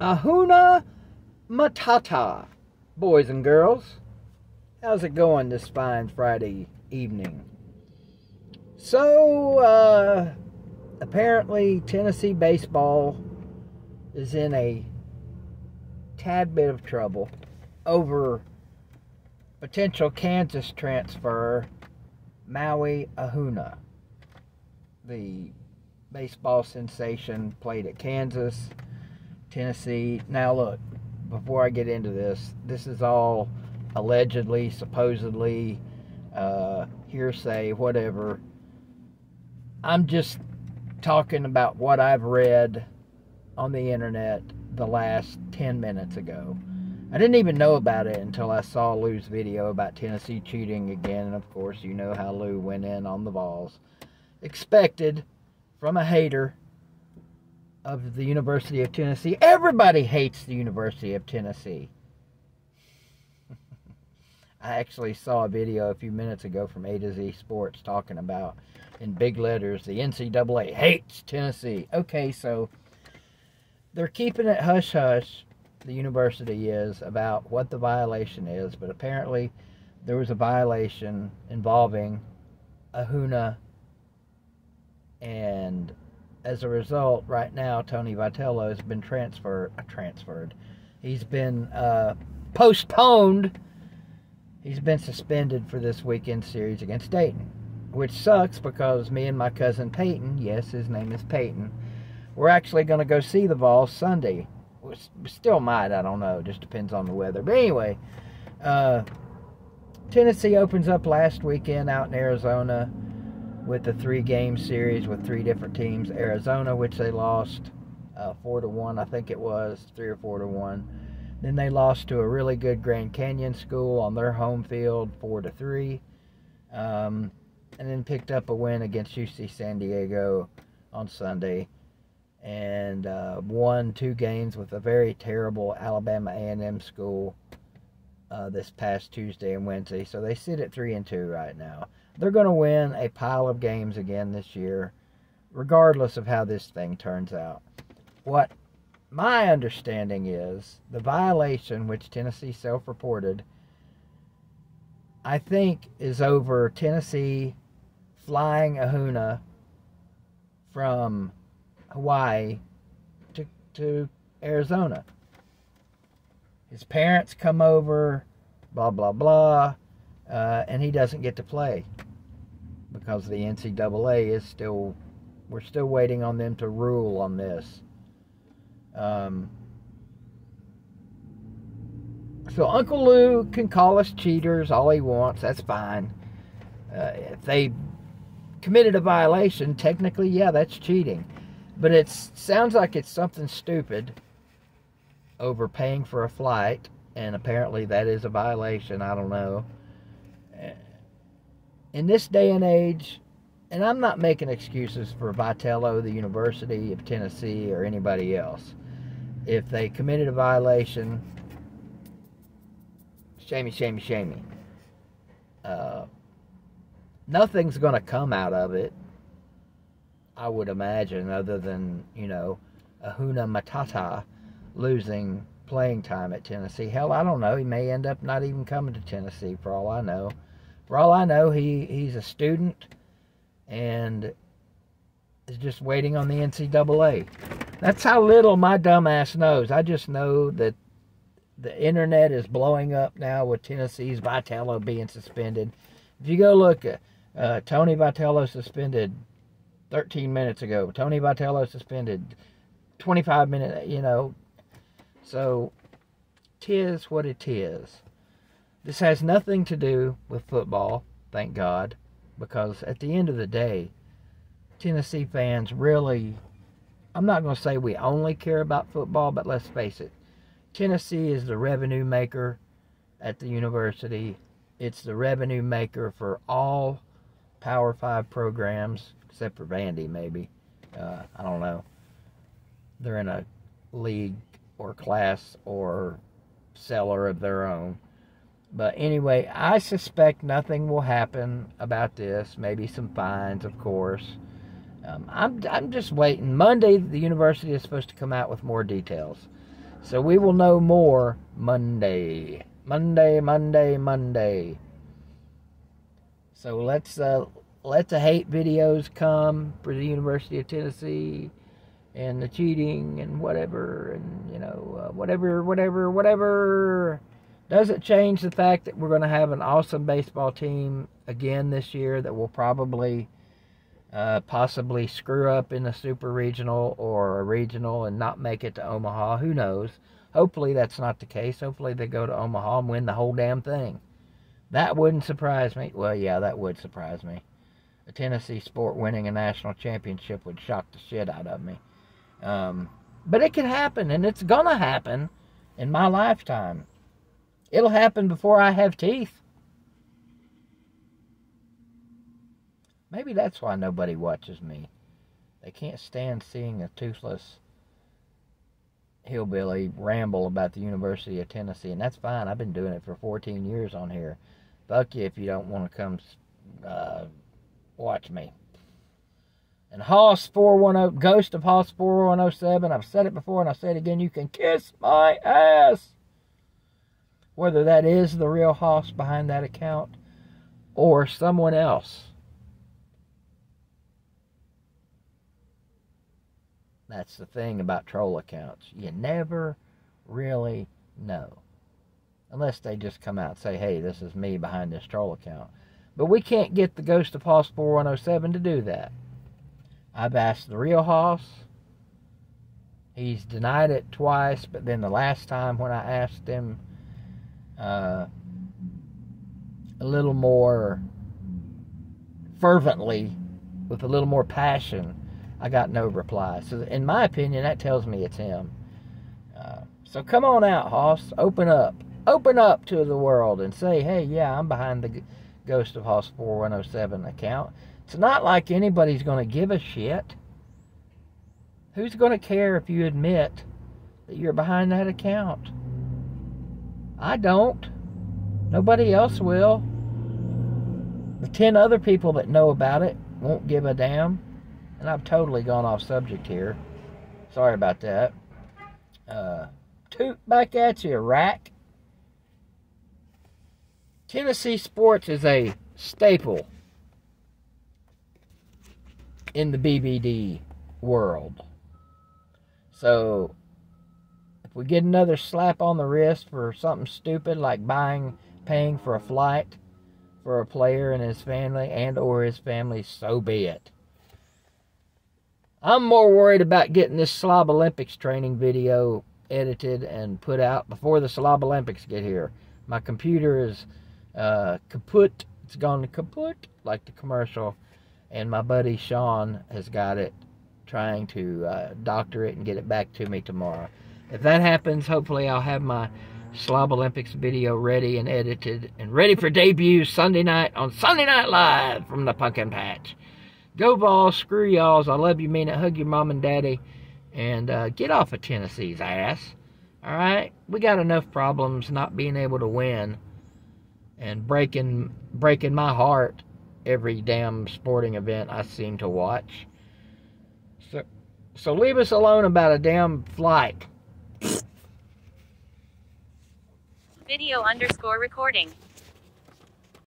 Ahuna Matata, boys and girls. How's it going this fine Friday evening? So, uh, apparently, Tennessee baseball is in a tad bit of trouble over potential Kansas transfer Maui Ahuna, the baseball sensation, played at Kansas, Tennessee. Now, look, before I get into this, this is all allegedly, supposedly, uh, hearsay, whatever. I'm just talking about what I've read on the internet the last 10 minutes ago. I didn't even know about it until I saw Lou's video about Tennessee cheating again. And of course, you know how Lou went in on the balls. Expected from a hater of the University of Tennessee. Everybody hates the University of Tennessee. I actually saw a video a few minutes ago from A to Z Sports talking about, in big letters, the NCAA hates Tennessee. Okay, so they're keeping it hush hush the university is about what the violation is, but apparently there was a violation involving Ahuna, and as a result, right now Tony Vitello has been transferred. Uh, transferred. He's been uh, postponed. He's been suspended for this weekend series against Dayton, which sucks because me and my cousin Peyton, yes, his name is Peyton, we're actually going to go see the Vols Sunday we still might. I don't know. Just depends on the weather. But anyway, uh, Tennessee opens up last weekend out in Arizona with the three game series with three different teams. Arizona, which they lost uh, four to one, I think it was three or four to one. Then they lost to a really good Grand Canyon school on their home field, four to three. Um, and then picked up a win against UC San Diego on Sunday and uh, won two games with a very terrible Alabama A&M school uh, this past Tuesday and Wednesday. So they sit at three and two right now. They're going to win a pile of games again this year, regardless of how this thing turns out. What my understanding is the violation, which Tennessee self-reported, I think is over Tennessee flying Ahuna from Hawaii to, to Arizona. His parents come over, blah, blah, blah, uh, and he doesn't get to play because the NCAA is still, we're still waiting on them to rule on this. Um, so Uncle Lou can call us cheaters all he wants. That's fine. Uh, if they committed a violation, technically, yeah, that's cheating. But it sounds like it's something stupid over paying for a flight, and apparently that is a violation. I don't know. In this day and age, and I'm not making excuses for Vitello, the University of Tennessee, or anybody else. If they committed a violation, shamey, shamey, shamey. Uh, nothing's going to come out of it I would imagine, other than, you know, Ahuna Matata losing playing time at Tennessee. Hell, I don't know. He may end up not even coming to Tennessee for all I know. For all I know, he, he's a student and is just waiting on the NCAA. That's how little my dumbass knows. I just know that the internet is blowing up now with Tennessee's Vitello being suspended. If you go look at uh, Tony Vitello suspended 13 minutes ago. Tony Vitello suspended 25 minutes, you know. So, tis what it is. This has nothing to do with football, thank God, because at the end of the day, Tennessee fans really, I'm not going to say we only care about football, but let's face it, Tennessee is the revenue maker at the university. It's the revenue maker for all Power Five programs except for Vandy, maybe. Uh, I don't know. They're in a league or class or cellar of their own. But anyway, I suspect nothing will happen about this. Maybe some fines, of course. Um, I'm, I'm just waiting. Monday, the university is supposed to come out with more details. So we will know more Monday. Monday, Monday, Monday. So let's uh, let the hate videos come for the University of Tennessee and the cheating and whatever and you know uh, whatever whatever whatever doesn't change the fact that we're going to have an awesome baseball team again this year that will probably uh, possibly screw up in a super regional or a regional and not make it to Omaha. Who knows? Hopefully that's not the case. Hopefully they go to Omaha and win the whole damn thing. That wouldn't surprise me. Well, yeah, that would surprise me. A Tennessee sport winning a national championship would shock the shit out of me. Um, but it can happen, and it's gonna happen in my lifetime. It'll happen before I have teeth. Maybe that's why nobody watches me. They can't stand seeing a toothless hillbilly ramble about the University of Tennessee, and that's fine. I've been doing it for 14 years on here. Fuck you if you don't want to come uh, watch me. And Hoss 410, Ghost of Hoss 4107, I've said it before and I'll say it again, you can kiss my ass. Whether that is the real Hoss behind that account or someone else. That's the thing about troll accounts. You never really know. Unless they just come out and say, hey, this is me behind this troll account. But we can't get the Ghost of Hoss 4107 to do that. I've asked the real Hoss. He's denied it twice, but then the last time when I asked him uh, a little more fervently, with a little more passion, I got no reply. So, in my opinion, that tells me it's him. Uh, so, come on out, Hoss. Open up. Open up to the world and say, hey, yeah, I'm behind the Ghost of Hoss 4107 account. It's not like anybody's going to give a shit. Who's going to care if you admit that you're behind that account? I don't. Nobody else will. The 10 other people that know about it won't give a damn. And I've totally gone off subject here. Sorry about that. Uh, toot back at you, rack. Tennessee sports is a staple in the BBD world. So, if we get another slap on the wrist for something stupid like buying, paying for a flight for a player and his family and or his family, so be it. I'm more worried about getting this Slob Olympics training video edited and put out before the Slob Olympics get here. My computer is uh, kaput. It's gone to kaput, like the commercial and my buddy Sean has got it, trying to uh, doctor it and get it back to me tomorrow. If that happens, hopefully I'll have my Slob Olympics video ready and edited and ready for debut Sunday night on Sunday Night Live from the Pumpkin Patch. Go balls, screw y'alls. I love you, mean it. Hug your mom and daddy, and uh, get off of Tennessee's ass. All right, we got enough problems not being able to win and breaking breaking my heart every damn sporting event I seem to watch. So, so leave us alone about a damn flight. Video underscore recording.